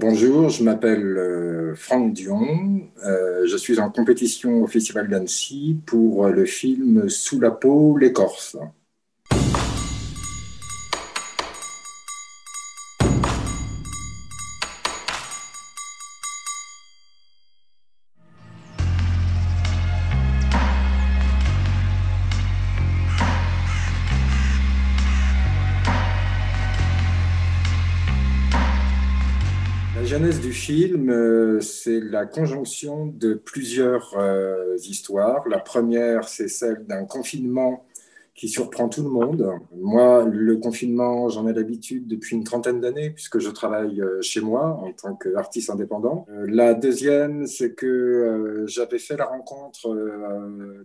Bonjour, je m'appelle euh, Franck Dion. Euh, je suis en compétition au Festival d'Annecy pour le film Sous la peau, l'écorce. Genèse du film, euh, c'est la conjonction de plusieurs euh, histoires. La première, c'est celle d'un confinement qui surprend tout le monde. Moi, le confinement, j'en ai l'habitude depuis une trentaine d'années, puisque je travaille euh, chez moi en tant qu'artiste indépendant. La deuxième, c'est que j'avais fait la rencontre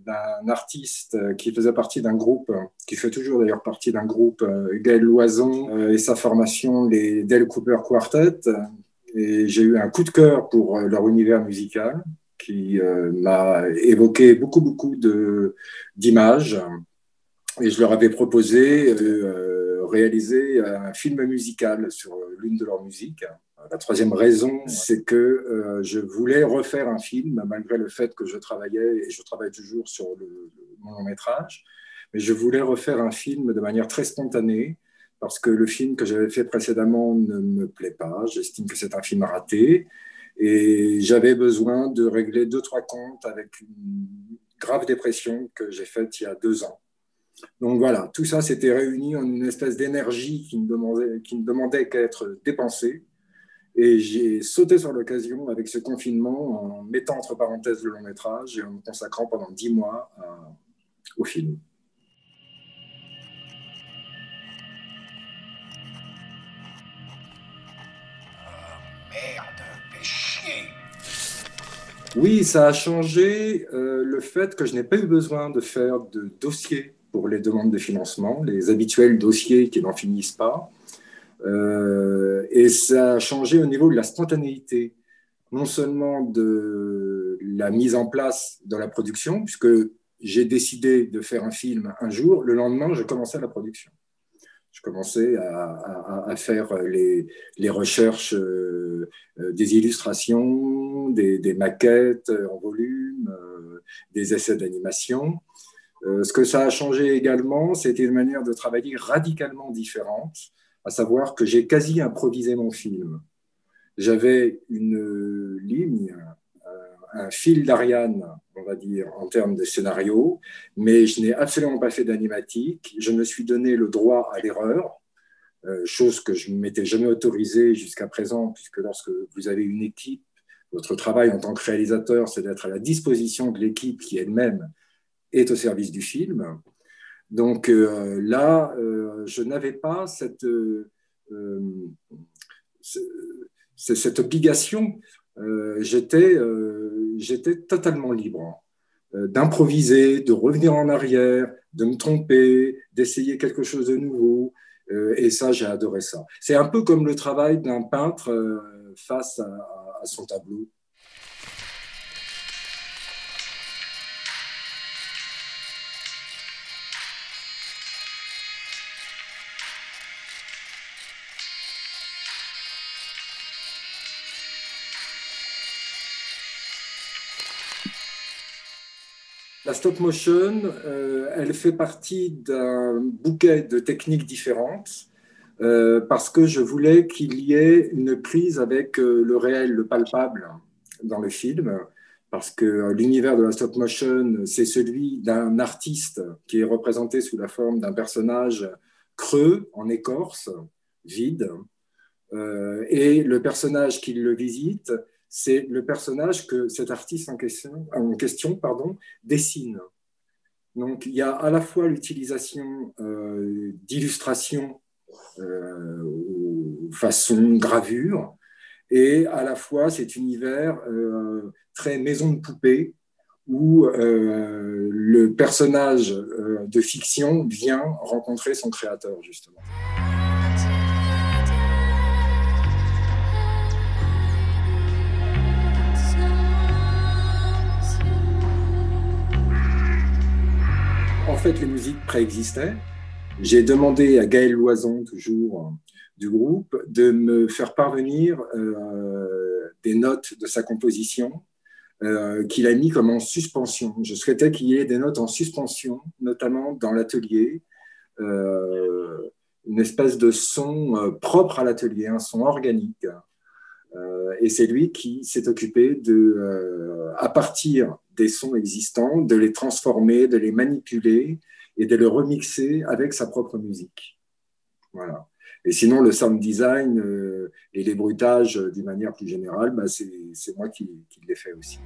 d'un artiste qui faisait partie d'un groupe, qui fait toujours d'ailleurs partie d'un groupe, Gaël Loison, et sa formation, les Del Cooper Quartet, et j'ai eu un coup de cœur pour euh, leur univers musical qui euh, m'a évoqué beaucoup, beaucoup d'images. Et je leur avais proposé de euh, réaliser un film musical sur l'une de leurs musiques. La troisième raison, c'est que je voulais refaire un film, malgré le fait que je travaillais, et je travaille toujours sur le, mon long métrage, mais je voulais refaire un film de manière très spontanée, parce que le film que j'avais fait précédemment ne me plaît pas. J'estime que c'est un film raté. Et j'avais besoin de régler deux, trois comptes avec une grave dépression que j'ai faite il y a deux ans. Donc voilà, tout ça s'était réuni en une espèce d'énergie qui ne demandait, qu'à être dépensée. Et j'ai sauté sur l'occasion avec ce confinement en mettant entre parenthèses le long métrage et en me consacrant pendant dix mois au film. Oui, ça a changé euh, le fait que je n'ai pas eu besoin de faire de dossiers pour les demandes de financement, les habituels dossiers qui n'en finissent pas. Euh, et ça a changé au niveau de la spontanéité, non seulement de la mise en place de la production, puisque j'ai décidé de faire un film un jour, le lendemain, je commençais la production je commençais à, faire les, recherches euh, euh, des illustrations, des, maquettes en volume, euh, des essais d'animation. ce que ça a changé également, c'était une manière de travailler radicalement différente, à savoir que j'ai quasi improvisé mon film. J'avais une ligne, un fil d'Ariane, on va dire, en termes de scénario, mais je n'ai absolument pas fait d'animatique. Je me suis donné le droit à l'erreur, euh, chose que je ne m'étais jamais autorisée jusqu'à présent, puisque lorsque vous avez une équipe, votre travail en tant que réalisateur, c'est d'être à la disposition de l'équipe qui elle-même est au service du film. Donc euh, là, euh, je n'avais pas cette, cette obligation j'étais totalement libre euh, d'improviser, de revenir en arrière, de me tromper, d'essayer quelque chose de nouveau. et ça, j'ai adoré ça. C'est un peu comme le travail d'un peintre face à son tableau. La stop motion, euh, elle fait partie d'un bouquet de techniques différentes euh, parce que je voulais qu'il y ait une prise avec euh, le réel, le palpable dans le film, parce que l'univers de la stop motion, c'est celui d'un artiste qui est représenté sous la forme d'un personnage creux, en écorce, vide, et le personnage qui le visite, c'est le personnage que cet artiste en question, pardon, dessine. Donc il y a à la fois l'utilisation euh, d'illustrations euh, façon gravure, et à la fois cet univers euh, très maison de poupée où euh, le personnage de fiction vient rencontrer son créateur justement. Fait, les musiques préexistaient. J'ai demandé à Gaël Loison, toujours, du groupe de me faire parvenir des notes de sa composition qu'il a mis comme en suspension. Je souhaitais qu'il y ait des notes en suspension, notamment dans l'atelier, une espèce de son propre à l'atelier, un son organique. Et c'est lui qui s'est occupé de, à partir des sons existants, de les transformer, de les manipuler et de les remixer avec sa propre musique. Voilà. Et sinon, le sound design euh, et les bruitages euh, d'une manière plus générale, bah, c'est moi qui, qui les fais aussi.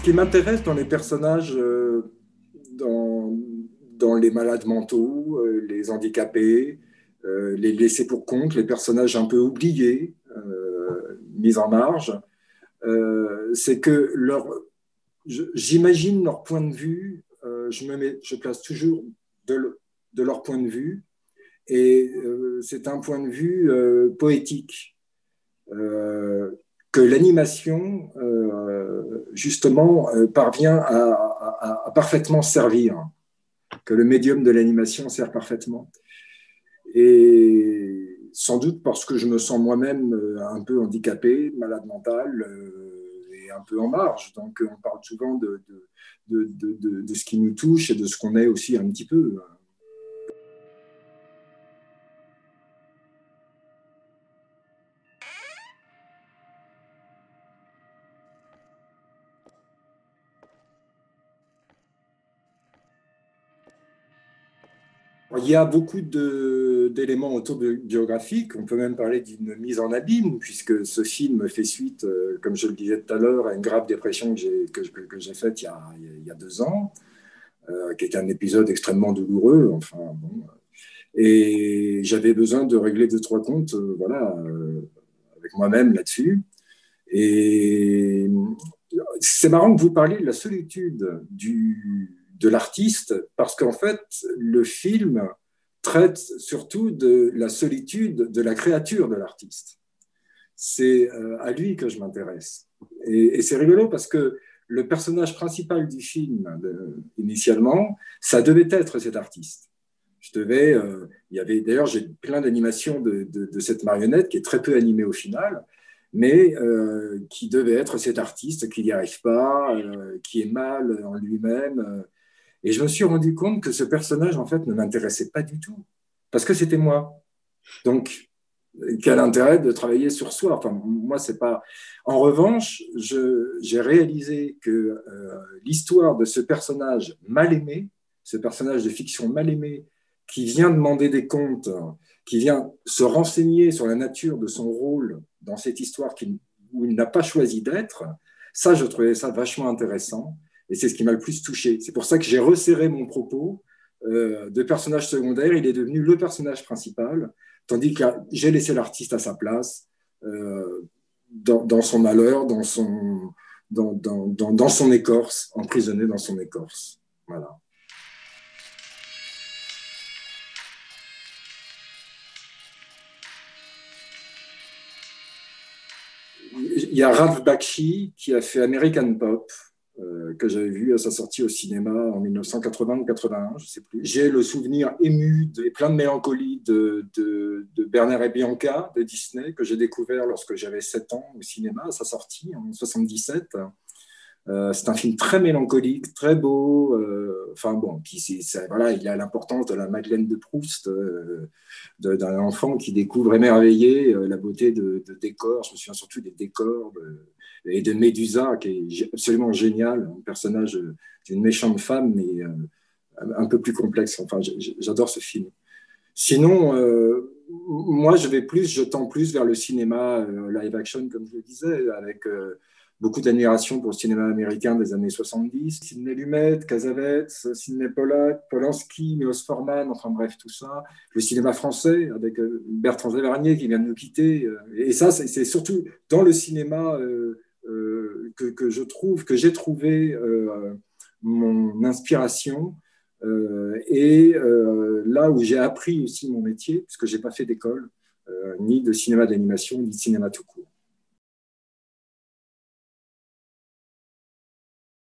Ce qui m'intéresse dans les personnages, euh, dans, les malades mentaux, euh, les handicapés, euh, les laissés pour compte, les personnages un peu oubliés, mis en marge, c'est que leur, j'imagine leur point de vue, je me mets, je place toujours de leur point de vue, et c'est un point de vue poétique que l'animation justement parvient à, parfaitement servir que le médium de l'animation sert parfaitement. Et sans doute parce que je me sens moi-même euh, un peu handicapé, malade mental euh, et un peu en marge. Donc on parle souvent de, de, de, de ce qui nous touche et de ce qu'on est aussi un petit peu. Il y a beaucoup d'éléments autobiographiques. On peut même parler d'une mise en abîme, puisque ce film fait suite, euh, comme je le disais tout à l'heure, à une grave dépression que j'ai faite il, y a deux ans, euh, qui était un épisode extrêmement douloureux. Enfin, bon. Et j'avais besoin de régler deux, trois comptes euh, voilà, avec moi-même là-dessus. Et c'est marrant que vous parliez de la solitude du, de l'artiste, parce qu'en fait, le film traite surtout de la solitude de la créature de l'artiste. C'est euh, à lui que je m'intéresse. Et, c'est rigolo parce que le personnage principal du film, initialement, ça devait être cet artiste. Je devais, euh, il y avait d'ailleurs, j'ai plein d'animations de, cette marionnette qui est très peu animée au final, mais euh, qui devait être cet artiste qui n'y arrive pas, qui est mal en lui-même et je me suis rendu compte que ce personnage, en fait, ne m'intéressait pas du tout, parce que c'était moi. Donc, quel intérêt de travailler sur soi? Enfin, moi, c'est pas. En revanche, j'ai réalisé que euh, l'histoire de ce personnage mal aimé, ce personnage de fiction mal aimé, qui vient demander des comptes, qui vient se renseigner sur la nature de son rôle dans cette histoire où il n'a pas choisi d'être, ça, je trouvais ça vachement intéressant. Et c'est ce qui m'a le plus touché. C'est pour ça que j'ai resserré mon propos euh, de personnage secondaire. Il est devenu le personnage principal, tandis que j'ai laissé l'artiste à sa place, euh, dans, son malheur, dans son, dans, dans, son écorce, emprisonné dans son écorce. Voilà. Il y a Ralph Bakshi qui a fait American Pop, euh, que j'avais vu à sa sortie au cinéma en 1980 ou 81, je ne sais plus. J'ai le souvenir ému et plein de mélancolie de, de, Bernard et Bianca de Disney que j'ai découvert lorsque j'avais 7 ans au cinéma à sa sortie en 77. Euh, c'est un film très mélancolique, très beau. Euh, enfin bon, voilà, il a l'importance de la Madeleine de Proust, d'un enfant qui découvre émerveillé la beauté de, de, décors. Je me souviens surtout des décors et de Médusa, qui est absolument génial, un personnage d'une méchante femme, mais euh, un peu plus complexe. Enfin, j'adore ce film. Sinon, euh, moi, je vais plus, je tends plus vers le cinéma euh, live action, comme je le disais, avec beaucoup d'admiration pour le cinéma américain des années 70. Sidney Lumet, Cassavetes, Sidney Pollack, Polanski, Milos Forman, enfin bref, tout ça. Le cinéma français avec Bertrand Tavernier qui vient de nous quitter. Et ça, c'est surtout dans le cinéma euh, que, je trouve, que j'ai trouvé euh, mon inspiration euh, et là où j'ai appris aussi mon métier, puisque je n'ai pas fait d'école, ni de cinéma d'animation, ni de cinéma tout court.